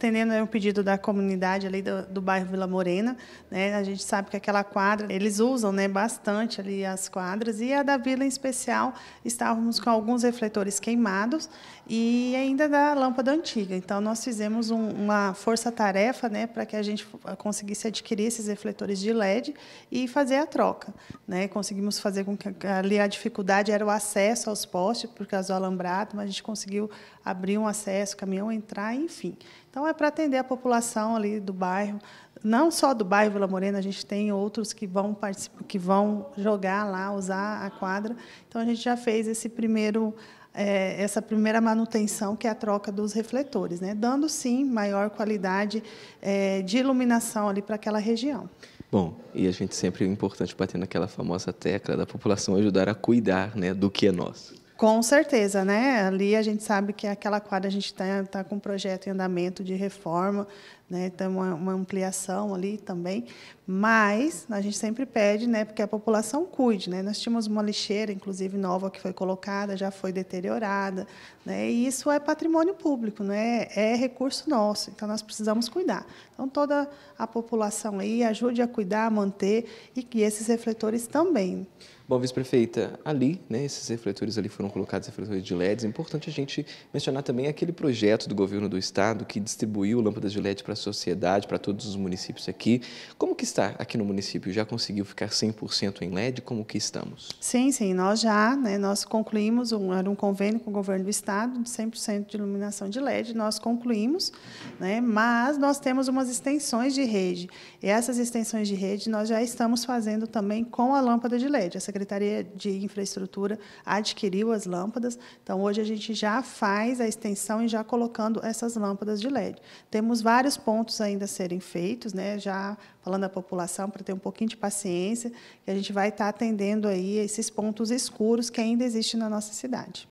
Atendendo um pedido da comunidade ali do, do bairro Vila Morena, né? A gente sabe que aquela quadra, eles usam, né, bastante ali as quadras e a da Vila em especial, estávamos com alguns refletores queimados e ainda da lâmpada antiga. Então nós fizemos um, uma força-tarefa, né, para que a gente conseguisse adquirir esses refletores de LED e fazer a troca, né? Conseguimos fazer com que ali a dificuldade era o acesso aos postes por causa do alambrado, mas a gente conseguiu abrir um acesso, caminhão entrar, enfim. Então, é para atender a população ali do bairro, não só do bairro Vila Morena, a gente tem outros que vão participar, que vão jogar lá, usar a quadra. Então, a gente já fez esse primeiro é, essa primeira manutenção, que é a troca dos refletores, né? dando, sim, maior qualidade é, de iluminação ali para aquela região. Bom, e a gente sempre é importante bater naquela famosa tecla da população ajudar a cuidar né, do que é nosso. Com certeza, né? Ali a gente sabe que aquela quadra a gente está tá com um projeto em andamento de reforma, né? Tem uma, uma, ampliação ali também, mas a gente sempre pede, né? Porque a população cuide, né? Nós tínhamos uma lixeira, inclusive nova, que foi colocada, já foi deteriorada, né? E isso é patrimônio público, né? É recurso nosso, então nós precisamos cuidar. Então toda a população aí ajude a cuidar, a manter e que esses refletores também. Bom, vice-prefeita, ali, né, esses refletores ali foram colocados, refletores de LEDs. É importante a gente mencionar também aquele projeto do governo do estado que distribuiu lâmpadas de LED para sociedade, para todos os municípios aqui. Como que está aqui no município? Já conseguiu ficar 100% em LED? Como que estamos? Sim, sim, nós já, né, nós concluímos, um, era um convênio com o governo do estado de 100% de iluminação de LED, nós concluímos, né, mas nós temos umas extensões de rede. E essas extensões de rede nós já estamos fazendo também com a lâmpada de LED. A Secretaria de Infraestrutura adquiriu as lâmpadas, então hoje a gente já faz a extensão e já colocando essas lâmpadas de LED. Temos vários pontos ainda a serem feitos, né? já falando à população para ter um pouquinho de paciência, que a gente vai estar atendendo aí esses pontos escuros que ainda existem na nossa cidade.